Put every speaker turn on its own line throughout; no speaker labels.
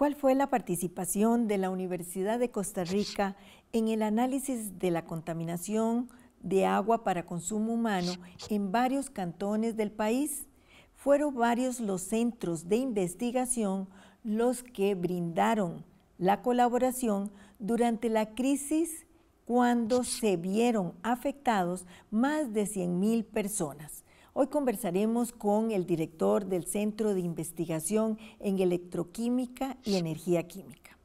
¿Cuál fue la participación de la Universidad de Costa Rica en el análisis de la contaminación de agua para consumo humano en varios cantones del país? Fueron varios los centros de investigación los que brindaron la colaboración durante la crisis cuando se vieron afectados más de 100.000 personas. Hoy conversaremos con el director del Centro de Investigación en Electroquímica y Energía Química.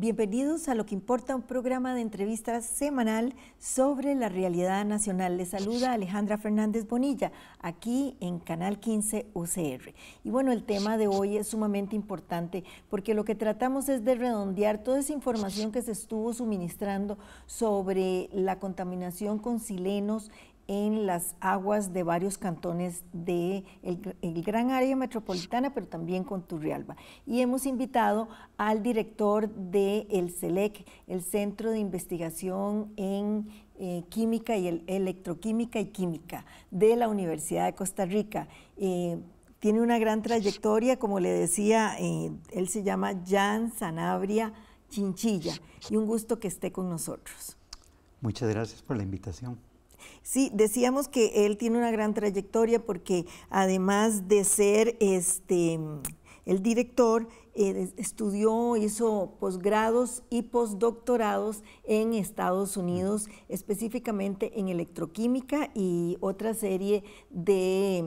Bienvenidos a Lo que importa, un programa de entrevistas semanal sobre la realidad nacional. Les saluda Alejandra Fernández Bonilla, aquí en Canal 15 UCR. Y bueno, el tema de hoy es sumamente importante porque lo que tratamos es de redondear toda esa información que se estuvo suministrando sobre la contaminación con silenos en las aguas de varios cantones de el gran área metropolitana, pero también con Turrialba. Y hemos invitado al director del el CELEC, el Centro de Investigación en eh, Química y Electroquímica y Química de la Universidad de Costa Rica. Eh, tiene una gran trayectoria, como le decía, eh, él se llama Jan Sanabria Chinchilla, y un gusto que esté con nosotros.
Muchas gracias por la invitación.
Sí, decíamos que él tiene una gran trayectoria porque además de ser este, el director, eh, estudió, hizo posgrados y postdoctorados en Estados Unidos, específicamente en electroquímica y otra serie de,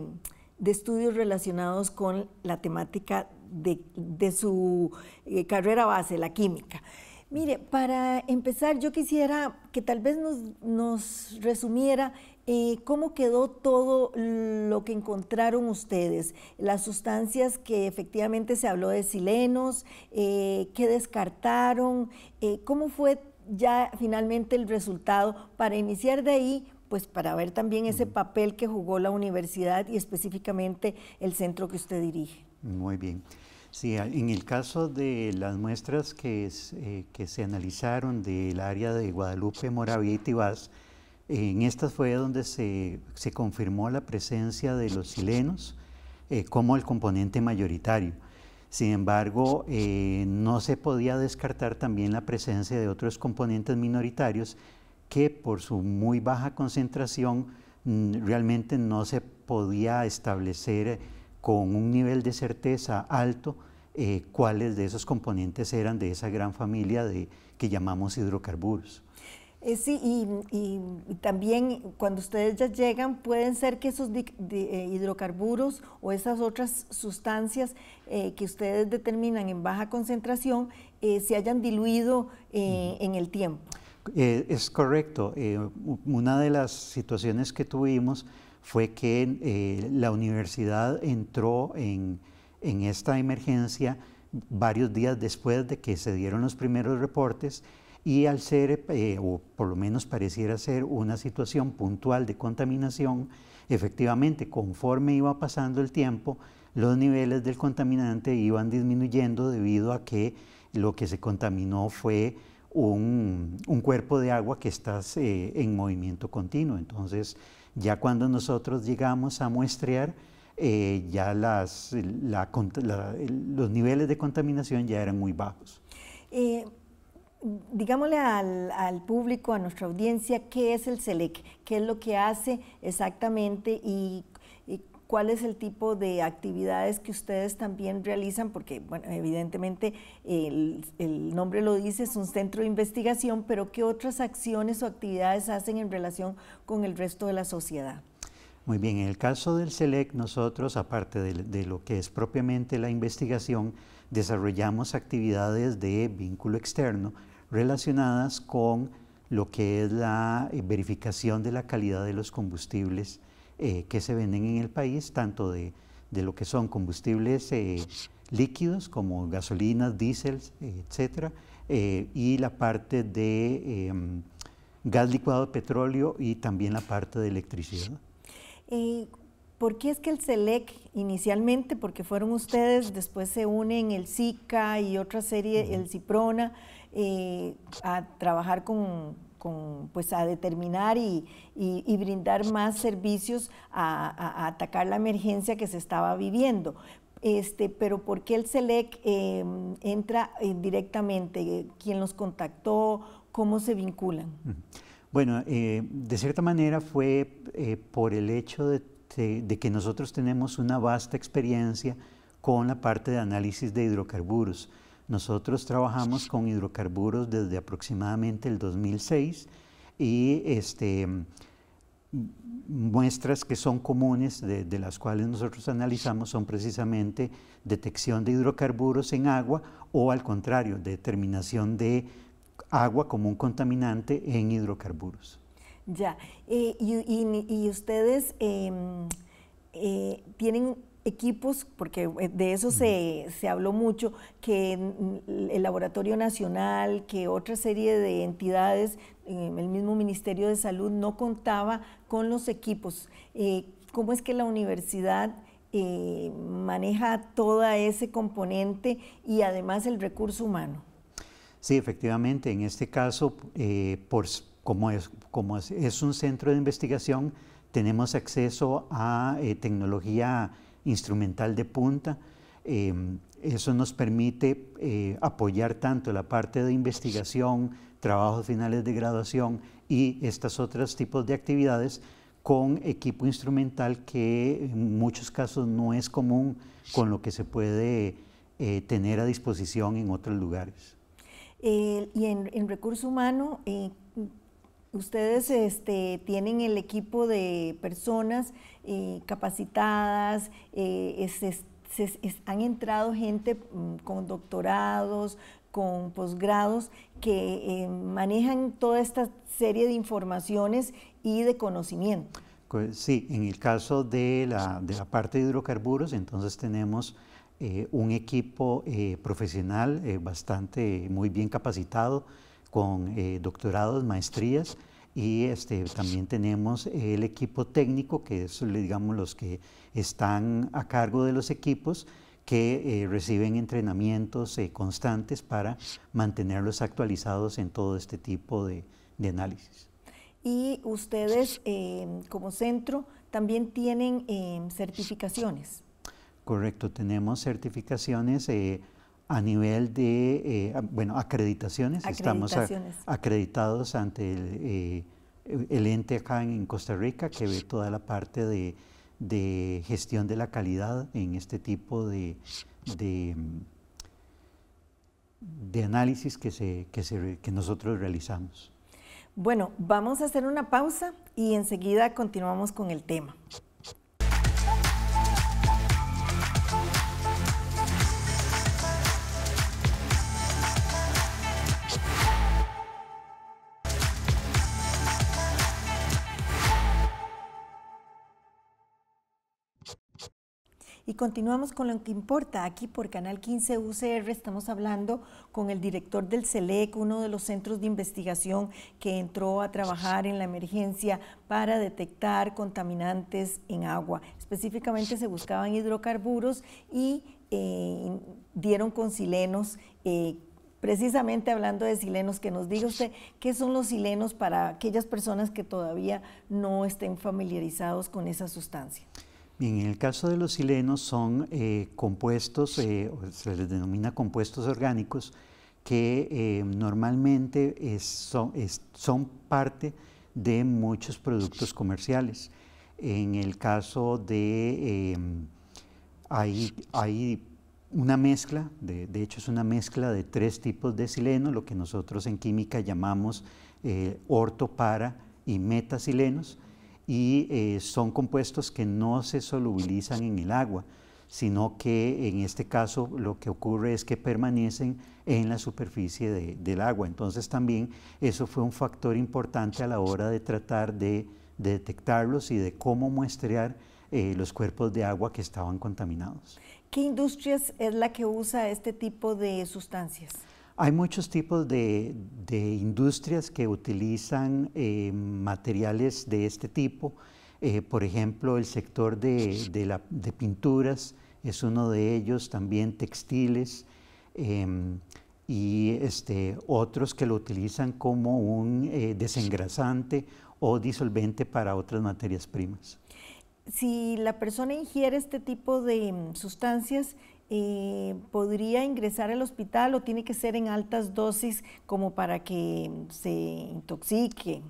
estudios relacionados con la temática de, su eh, carrera base, la química. Mire, para empezar, yo quisiera que tal vez nos, resumiera eh, cómo quedó todo lo que encontraron ustedes, las sustancias que efectivamente se habló de silenos, eh, qué descartaron, eh, cómo fue ya finalmente el resultado para iniciar de ahí, pues para ver también ese papel que jugó la universidad y específicamente el centro que usted dirige.
Muy bien. Sí, en el caso de las muestras que, eh, se analizaron del área de Guadalupe, Moravia y Tibás, en estas fue donde se, se, confirmó la presencia de los chilenos eh, como el componente mayoritario. Sin embargo, eh, no se podía descartar también la presencia de otros componentes minoritarios que por su muy baja concentración mm, realmente no se podía establecer con un nivel de certeza alto eh, cuáles de esos componentes eran de esa gran familia de, que llamamos hidrocarburos.
Eh, sí, y, también cuando ustedes ya llegan, pueden ser que esos eh, hidrocarburos o esas otras sustancias que ustedes determinan en baja concentración se hayan diluido en el tiempo.
es correcto. una de las situaciones que tuvimos fue que eh, la universidad entró en, esta emergencia varios días después de que se dieron los primeros reportes y al ser, eh, o por lo menos pareciera ser una situación puntual de contaminación, efectivamente, conforme iba pasando el tiempo, los niveles del contaminante iban disminuyendo debido a que lo que se contaminó fue un, cuerpo de agua que está eh, en movimiento continuo. Entonces, ya cuando nosotros llegamos a muestrear, eh, ya las, los niveles de contaminación ya eran muy bajos.
Eh, digámosle al, público, a nuestra audiencia, qué es el SELEC, qué es lo que hace exactamente y cuál es el tipo de actividades que ustedes también realizan, porque bueno, evidentemente el, nombre lo dice, es un centro de investigación, pero qué otras acciones o actividades hacen en relación con el resto de la sociedad.
Muy bien, en el caso del SELEC, nosotros, aparte de, lo que es propiamente la investigación, desarrollamos actividades de vínculo externo relacionadas con lo que es la eh, verificación de la calidad de los combustibles eh, que se venden en el país, tanto de, lo que son combustibles eh, líquidos como gasolinas, diésel, etcétera, eh, y la parte de em, gas licuado de petróleo y también la parte de electricidad.
¿por qué es que el SELEC inicialmente, porque fueron ustedes, después se unen el SICA y otra serie, el CIPRONA, eh, a trabajar con, pues a determinar y, brindar más servicios a, atacar la emergencia que se estaba viviendo. Este, pero ¿por qué el SELEC em, entra eh, directamente? ¿Quién los contactó? ¿Cómo se vinculan?
Bueno, eh, de cierta manera fue eh, por el hecho de, que nosotros tenemos una vasta experiencia con la parte de análisis de hidrocarburos. Nosotros trabajamos con hidrocarburos desde aproximadamente el 2006 y este, muestras que son comunes de, las cuales nosotros analizamos son precisamente detección de hidrocarburos en agua o al contrario, determinación de agua como un contaminante en hidrocarburos.
Ya, eh, y, ustedes em, eh, tienen equipos, porque eh, de eso se, habló mucho, que el Laboratorio Nacional, que otra serie de entidades, el mismo Ministerio de Salud no contaba con los equipos. ¿Cómo es que la universidad maneja todo ese componente y además el recurso humano?
Sí, efectivamente, en este caso, eh, por, como, es, como es, un centro de investigación, tenemos acceso a eh, tecnología instrumental de punta. Em, eso nos permite eh, apoyar tanto la parte de investigación, trabajos finales de graduación y estos otros tipos de actividades con equipo instrumental que en muchos casos no es común con lo que se puede tener a disposición en otros lugares.
Eh, y en, recurso humano, eh, ustedes este, tienen el equipo de personas eh, capacitadas, han entrado gente mm, con doctorados, con posgrados que manejan toda esta serie de informaciones y de conocimiento.
Pues sí, en el caso de la, parte de hidrocarburos, entonces tenemos eh, un equipo eh, profesional eh, bastante muy bien capacitado con doctorados, maestrías y este, también tenemos el equipo técnico que es digamos los que están a cargo de los equipos que reciben entrenamientos constantes para mantenerlos actualizados en todo este tipo de, de análisis.
Y ustedes como centro también tienen certificaciones.
Correcto, tenemos certificaciones eh, a nivel de, eh, bueno, acreditaciones. Estamos acreditados ante eh, el, ente acá en Costa Rica que ve toda la parte de, gestión de la calidad en este tipo de, de, análisis que, se, que, que nosotros realizamos.
Bueno, vamos a hacer una pausa y enseguida continuamos con el tema. Y continuamos con lo que importa. Aquí por Canal 15 UCR estamos hablando con el director del CELEC, uno de los centros de investigación que entró a trabajar en la emergencia para detectar contaminantes en agua. Específicamente se buscaban hidrocarburos y eh, dieron con silenos. Eh, precisamente hablando de silenos, que nos diga usted qué son los silenos para aquellas personas que todavía no estén familiarizados con esa sustancia.
En el caso de los silenos son eh, compuestos, eh, se les denomina compuestos orgánicos, que eh, normalmente son, parte de muchos productos comerciales. En el caso de, hay, hay, una mezcla, de, hecho es una mezcla de tres tipos de sileno, lo que nosotros en química llamamos orto, para y metasilenos y eh, son compuestos que no se solubilizan en el agua, sino que en este caso lo que ocurre es que permanecen en la superficie del agua. Entonces también eso fue un factor importante a la hora de tratar de, detectarlos y de cómo muestrear eh, los cuerpos de agua que estaban contaminados.
¿Qué industrias es la que usa este tipo de sustancias?
Hay muchos tipos de, industrias que utilizan eh, materiales de este tipo. Eh, por ejemplo, el sector de, pinturas es uno de ellos, también textiles em, y este, otros que lo utilizan como un eh, desengrasante o disolvente para otras materias primas.
Si la persona ingiere este tipo de mm, sustancias, eh, ¿podría ingresar al hospital o tiene que ser en altas dosis como para que se intoxique?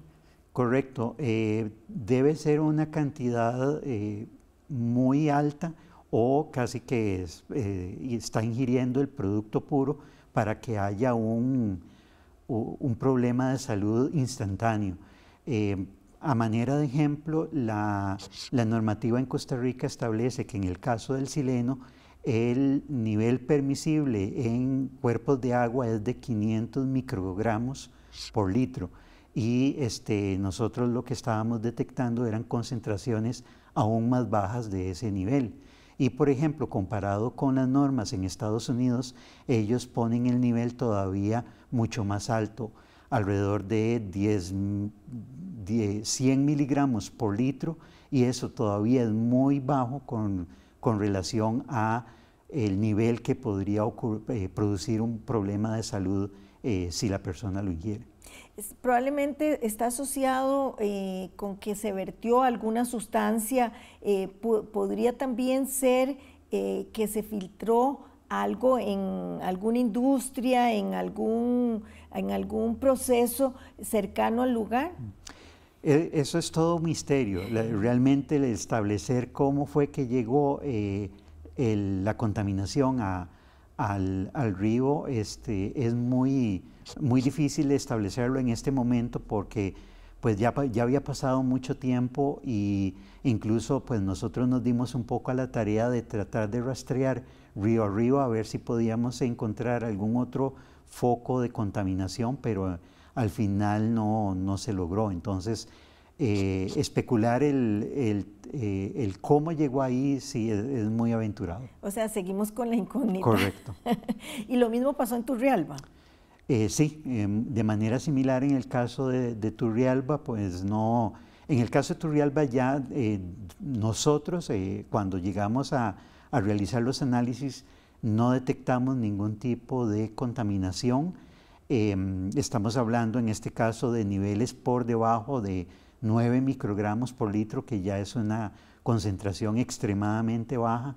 Correcto, eh, debe ser una cantidad eh, muy alta o casi que está ingiriendo el producto puro para que haya un, un problema de salud instantáneo. a manera de ejemplo, la, la normativa en Costa Rica establece que en el caso del sileno, el nivel permisible en cuerpos de agua es de 500 microgramos por litro y este, nosotros lo que estábamos detectando eran concentraciones aún más bajas de ese nivel. Y por ejemplo, comparado con las normas en Estados Unidos, ellos ponen el nivel todavía mucho más alto, alrededor de 10, 100 miligramos por litro, y eso todavía es muy bajo con con relación a el nivel que podría eh, producir un problema de salud eh, si la persona lo ingiere.
Probablemente está asociado eh, con que se vertió alguna sustancia, podría también ser que se filtró algo en alguna industria, en algún, en algún proceso cercano al lugar.
E, eso es todo un misterio, realmente el establecer cómo fue que llegó eh, la contaminación al, río este, es muy, muy difícil establecerlo en este momento porque pues ya, ya había pasado mucho tiempo y incluso pues nosotros nos dimos un poco a la tarea de tratar de rastrear río arriba a ver si podíamos encontrar algún otro foco de contaminación, pero al final no, no se logró. Entonces, eh, especular el, el, eh, el, cómo llegó ahí sí es, muy aventurado.
O sea, seguimos con la incógnita.
Correcto.
y lo mismo pasó en Turrialba.
Eh, sí, em, de manera similar en el caso de, de, Turrialba, pues no, en el caso de Turrialba ya nosotros cuando llegamos a, a realizar los análisis no detectamos ningún tipo de contaminación Em, estamos hablando en este caso de niveles por debajo de 9 microgramos por litro, que ya es una concentración extremadamente baja,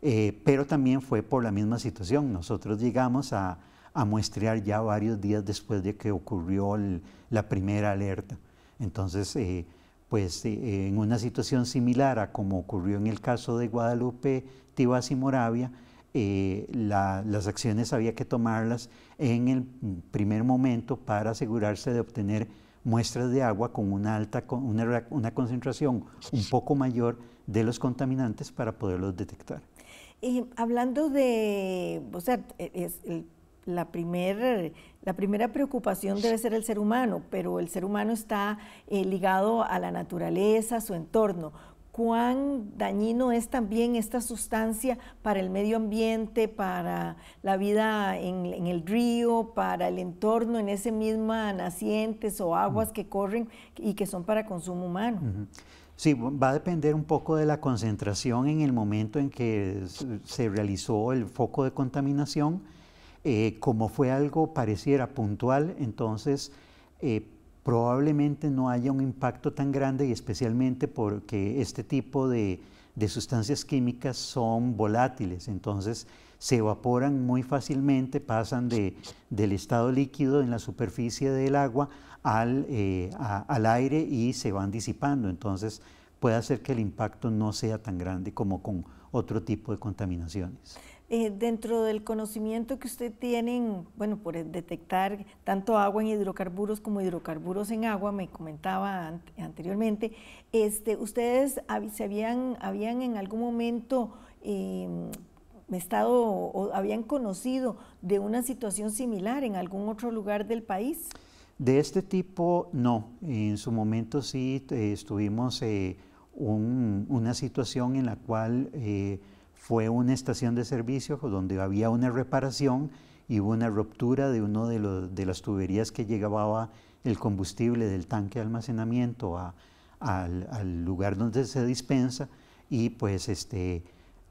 eh, pero también fue por la misma situación. Nosotros llegamos a, muestrear ya varios días después de que ocurrió la primera alerta. Entonces, eh, pues eh, en una situación similar a como ocurrió en el caso de Guadalupe, Tibas y Moravia, eh, las acciones había que tomarlas en el primer momento para asegurarse de obtener muestras de agua con una alta una, una concentración un poco mayor de los contaminantes para poderlos detectar.
Y hablando de, o sea, es la, primer, la primera preocupación debe ser el ser humano, pero el ser humano está eh, ligado a la naturaleza, a su entorno cuán dañino es también esta sustancia para el medio ambiente, para la vida en, el río, para el entorno en ese misma nacientes o aguas que corren y que son para consumo humano.
Sí, va a depender un poco de la concentración en el momento en que se realizó el foco de contaminación. Eh, como fue algo pareciera puntual, entonces eh, probablemente no haya un impacto tan grande y especialmente porque este tipo de, sustancias químicas son volátiles, entonces se evaporan muy fácilmente, pasan de, del estado líquido en la superficie del agua al, eh, al aire y se van disipando, entonces puede hacer que el impacto no sea tan grande como con otro tipo de contaminaciones.
Eh, dentro del conocimiento que usted tiene, bueno, por detectar tanto agua en hidrocarburos como hidrocarburos en agua, me comentaba anteriormente, este, ¿ustedes se habían, habían en algún momento em, estado o habían conocido de una situación similar en algún otro lugar del país?
De este tipo, no. En su momento sí eh, estuvimos eh, una situación en la cual fue una estación de servicio donde había una reparación y hubo una ruptura de una de, las tuberías que llevaba el combustible del tanque de almacenamiento a, al, lugar donde se dispensa y pues este,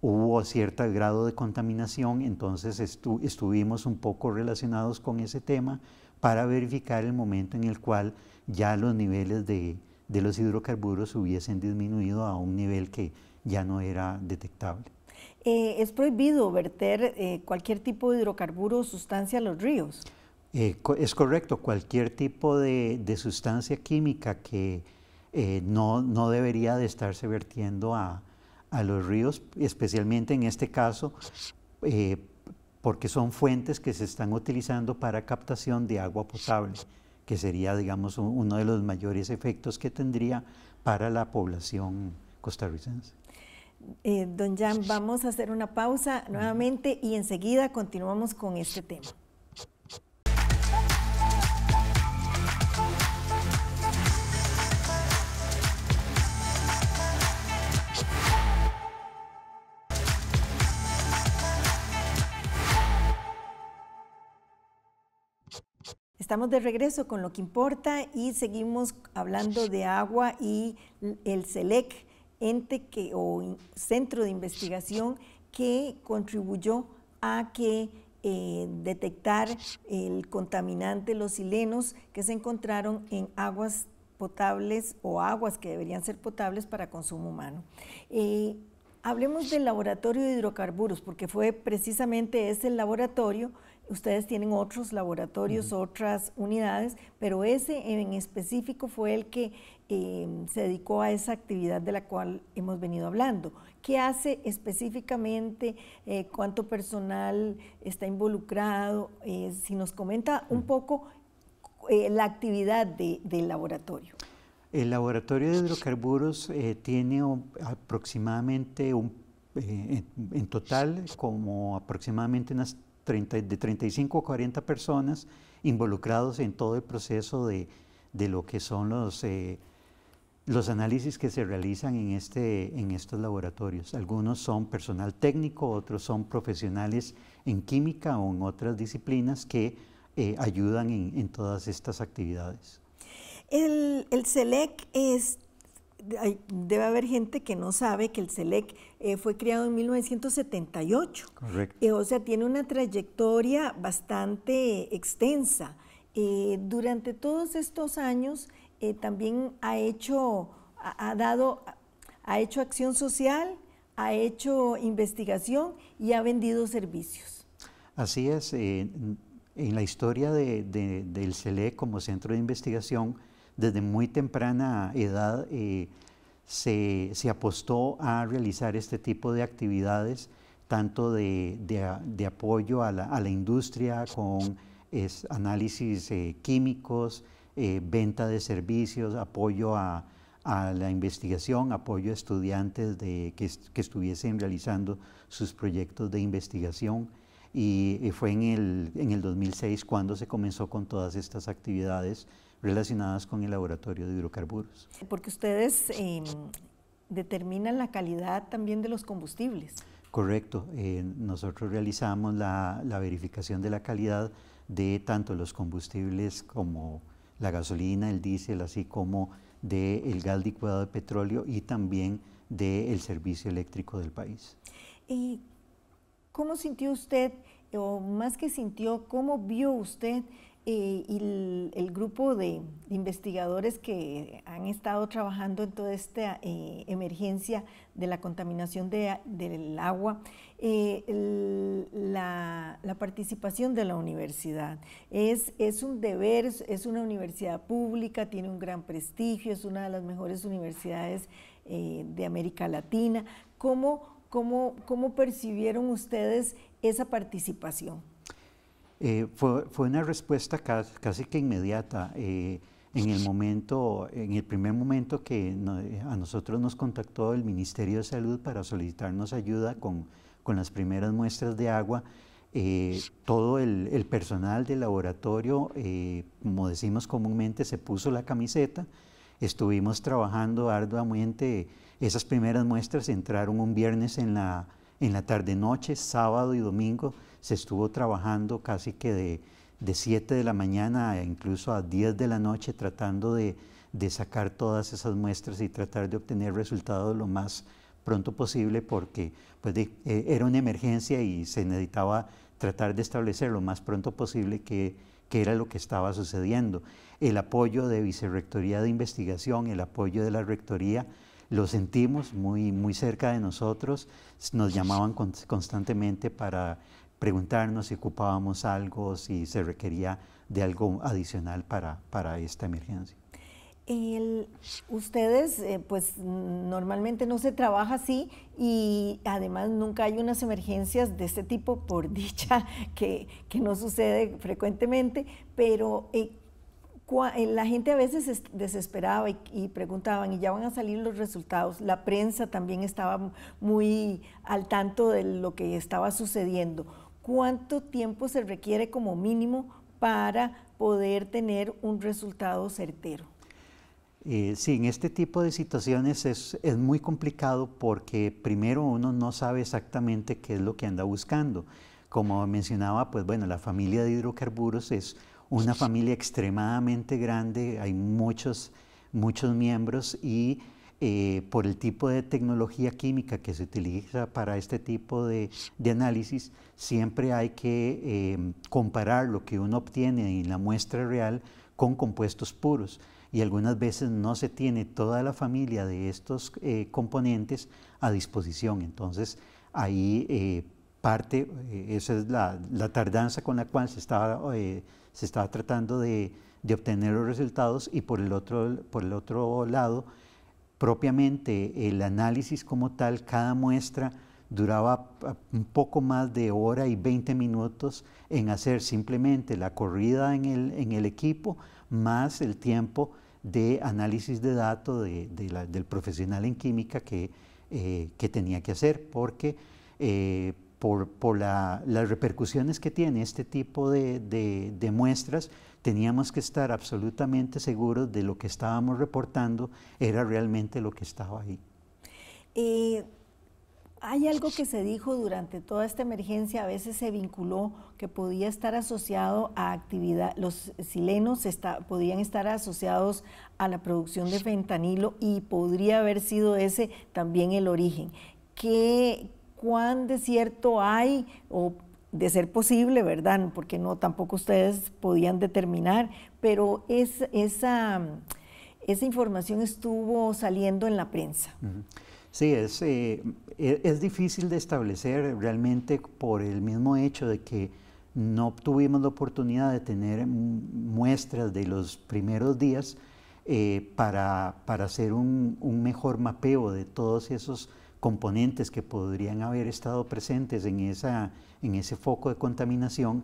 hubo cierto grado de contaminación, entonces estuvimos un poco relacionados con ese tema para verificar el momento en el cual ya los niveles de, de los hidrocarburos hubiesen disminuido a un nivel que ya no era detectable.
Eh, ¿Es prohibido verter eh, cualquier tipo de hidrocarburo o sustancia a los ríos?
Eh, es correcto, cualquier tipo de, sustancia química que no, no, debería de estarse vertiendo a, a, los ríos, especialmente en este caso, porque son fuentes que se están utilizando para captación de agua potable, que sería, digamos, uno de los mayores efectos que tendría para la población costarricense.
Eh, don Jan, vamos a hacer una pausa nuevamente y enseguida continuamos con este tema. Estamos de regreso con lo que importa y seguimos hablando de agua y el SELEC ente que, o centro de investigación que contribuyó a que eh, detectar el contaminante, los silenos que se encontraron en aguas potables o aguas que deberían ser potables para consumo humano. Eh, hablemos del laboratorio de hidrocarburos, porque fue precisamente ese laboratorio Ustedes tienen otros laboratorios, otras unidades, pero ese en específico fue el que em, se dedicó a esa actividad de la cual hemos venido hablando. ¿Qué hace específicamente? Eh, ¿Cuánto personal está involucrado? Eh, si nos comenta un poco eh, la actividad del laboratorio.
El laboratorio de hidrocarburos tiene aproximadamente en total como aproximadamente unas de 35 a 40 personas involucrados en todo el proceso de, lo que son los, eh, los análisis que se realizan en, este, en estos laboratorios. Algunos son personal técnico, otros son profesionales en química o en otras disciplinas que eh, ayudan en, todas estas actividades.
El, el CELEC es debe haber gente que no sabe que el SELEC eh, fue creado en 1978.
Correcto.
Eh, o sea, tiene una trayectoria bastante extensa. Eh, durante todos estos años también ha hecho, ha, dado, ha hecho acción social, ha hecho investigación y ha vendido servicios.
Así es. en la historia del SELEC como centro de investigación, desde muy temprana edad eh, se, apostó a realizar este tipo de actividades, tanto de, apoyo a la, industria con análisis eh, químicos, eh, venta de servicios, apoyo a, la investigación, apoyo a estudiantes de, que, estuviesen realizando sus proyectos de investigación. Y, fue en el, en el 2006 cuando se comenzó con todas estas actividades relacionadas con el laboratorio de hidrocarburos.
Porque ustedes em, determinan la calidad también de los combustibles.
Correcto, eh, nosotros realizamos la, verificación de la calidad de tanto los combustibles como la gasolina, el diésel, así como del gas licuado de petróleo y también del servicio eléctrico del país.
¿Y cómo sintió usted, o más que sintió, cómo vio usted eh, y el, grupo de investigadores que han estado trabajando en toda esta eh, emergencia de la contaminación del agua, eh, la, participación de la universidad. Es, es un deber, es una universidad pública, tiene un gran prestigio, es una de las mejores universidades de América Latina. ¿Cómo, cómo, ¿Cómo percibieron ustedes esa participación?
Eh, fue, una respuesta casi, que inmediata. Eh, en el momento, en el primer momento que a nosotros nos contactó el Ministerio de Salud para solicitarnos ayuda con, las primeras muestras de agua, eh, todo el, personal del laboratorio, como decimos comúnmente, se puso la camiseta. Estuvimos trabajando arduamente. Esas primeras muestras entraron un viernes en la, en la tarde-noche, sábado y domingo se estuvo trabajando casi que de, de 7 de la mañana incluso a 10 de la noche tratando de, sacar todas esas muestras y tratar de obtener resultados lo más pronto posible porque pues, eh, era una emergencia y se necesitaba tratar de establecer lo más pronto posible qué era lo que estaba sucediendo. El apoyo de Vicerrectoría de Investigación, el apoyo de la Rectoría, lo sentimos muy, muy cerca de nosotros, nos llamaban constantemente para preguntarnos si ocupábamos algo, si se requería de algo adicional para, para esta emergencia.
El, ustedes, eh, pues normalmente no se trabaja así y además nunca hay unas emergencias de este tipo, por dicha, que, que no sucede frecuentemente, pero eh, la gente a veces desesperaba y, y, preguntaban, ¿y ya van a salir los resultados? La prensa también estaba muy al tanto de lo que estaba sucediendo. ¿Cuánto tiempo se requiere como mínimo para poder tener un resultado certero?
Eh, sí, en este tipo de situaciones es, muy complicado porque primero uno no sabe exactamente qué es lo que anda buscando. Como mencionaba, pues bueno, la familia de hidrocarburos es una familia extremadamente grande, hay muchos, muchos miembros y eh, por el tipo de tecnología química que se utiliza para este tipo de, análisis, siempre hay que eh, comparar lo que uno obtiene en la muestra real con compuestos puros y algunas veces no se tiene toda la familia de estos eh, componentes a disposición. Entonces ahí eh, parte, eh, esa es la, tardanza con la cual se estaba, se estaba tratando de, de, obtener los resultados y por el, otro, por el otro lado, propiamente el análisis como tal, cada muestra duraba un poco más de hora y 20 minutos en hacer simplemente la corrida en el, en el equipo más el tiempo de análisis de datos del profesional en química que, eh, que tenía que hacer, porque eh, por, por las repercusiones que tiene este tipo de, de, muestras, teníamos que estar absolutamente seguros de lo que estábamos reportando era realmente lo que estaba ahí.
Eh, hay algo que se dijo durante toda esta emergencia, a veces se vinculó que podía estar asociado a actividad, los silenos podían estar asociados a la producción de fentanilo y podría haber sido ese también el origen. ¿Qué, ¿Cuán de cierto hay o de ser posible, verdad? Porque no, tampoco ustedes podían determinar, pero es, esa, esa información estuvo saliendo en la prensa.
Sí, es, eh, e, es difícil de establecer realmente por el mismo hecho de que no tuvimos la oportunidad de tener muestras de los primeros días eh, para, para, hacer un, mejor mapeo de todos esos componentes que podrían haber estado presentes en, esa, en ese foco de contaminación.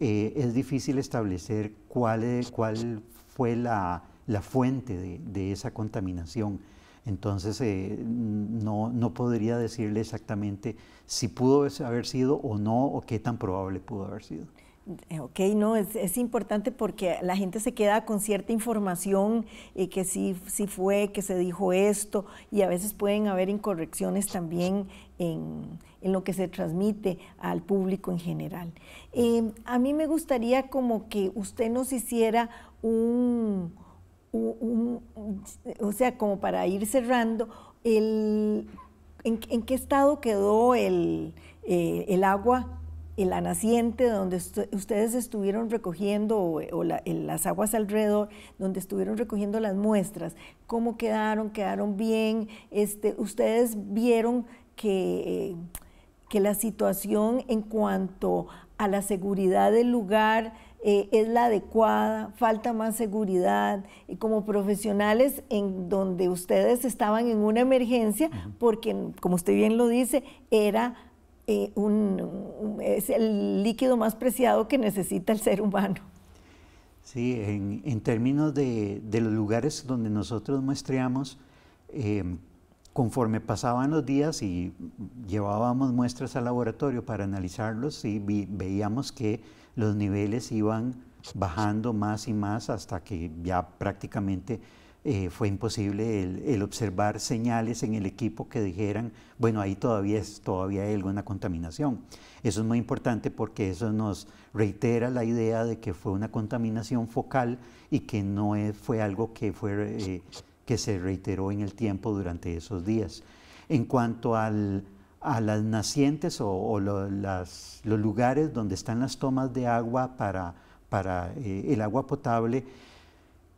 Eh, es difícil establecer cuál, cuál fue la, la fuente de, esa contaminación. Entonces, eh, no, no, podría decirle exactamente si pudo haber sido o no, o qué tan probable pudo haber sido.
Eh, ok, no, es, es importante porque la gente se queda con cierta información eh, que sí, sí fue, que se dijo esto, y a veces pueden haber incorrecciones también en, en lo que se transmite al público en general. a mí me gustaría como que usted nos hiciera un o sea, como para ir cerrando, el, ¿en, qué estado quedó el, eh, el agua en la naciente donde ustedes estuvieron recogiendo, o, las aguas alrededor, donde estuvieron recogiendo las muestras? ¿Cómo quedaron? ¿Quedaron bien? Este, ¿Ustedes vieron que, que la situación en cuanto a la seguridad del lugar eh, es la adecuada, falta más seguridad, y como profesionales en donde ustedes estaban en una emergencia, porque como usted bien lo dice, era eh, un, es el líquido más preciado que necesita el ser humano.
Sí, en, términos de, los lugares donde nosotros muestreamos, eh, conforme pasaban los días y llevábamos muestras al laboratorio para analizarlos, y veíamos que los niveles iban bajando más y más hasta que ya prácticamente eh, fue imposible el, observar señales en el equipo que dijeran, bueno, ahí todavía, es, todavía hay alguna contaminación. Eso es muy importante porque eso nos reitera la idea de que fue una contaminación focal y que no fue algo que, fue, eh, que se reiteró en el tiempo durante esos días. En cuanto al, a las nacientes o, los lugares donde están las tomas de agua para, para eh, el agua potable,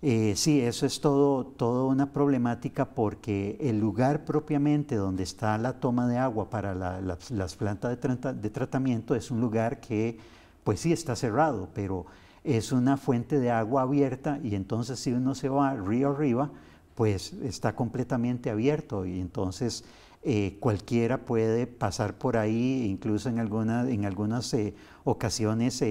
eh, sí, eso es todo, todo una problemática porque el lugar propiamente donde está la toma de agua para las plantas de, tratamiento es un lugar que, pues sí, está cerrado, pero es una fuente de agua abierta y entonces si uno se va río arriba, pues está completamente abierto y entonces eh, cualquiera puede pasar por ahí, incluso en, en algunas eh, ocasiones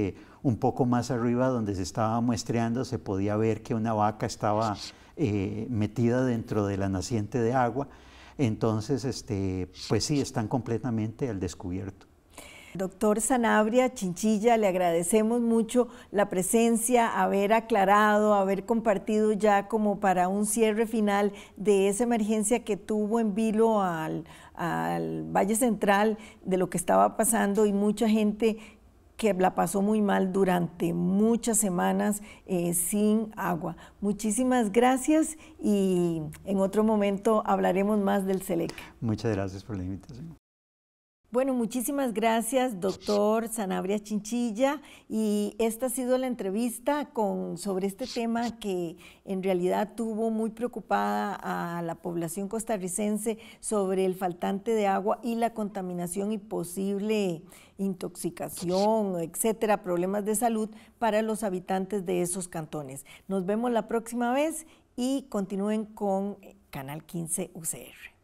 un poco más arriba donde se estaba muestreando se podía ver que una vaca estaba eh, metida dentro de la naciente de agua. Entonces, este, pues sí, están completamente al descubierto.
Doctor Sanabria Chinchilla, le agradecemos mucho la presencia, haber aclarado, haber compartido ya como para un cierre final de esa emergencia que tuvo en vilo al, al Valle Central, de lo que estaba pasando y mucha gente que la pasó muy mal durante muchas semanas eh, sin agua. Muchísimas gracias y en otro momento hablaremos más del SELEC.
Muchas gracias por la invitación.
Bueno, muchísimas gracias, doctor Sanabria Chinchilla. Y esta ha sido la entrevista con, sobre este tema que en realidad tuvo muy preocupada a la población costarricense sobre el faltante de agua y la contaminación y posible intoxicación, etcétera, problemas de salud para los habitantes de esos cantones. Nos vemos la próxima vez y continúen con Canal 15 UCR.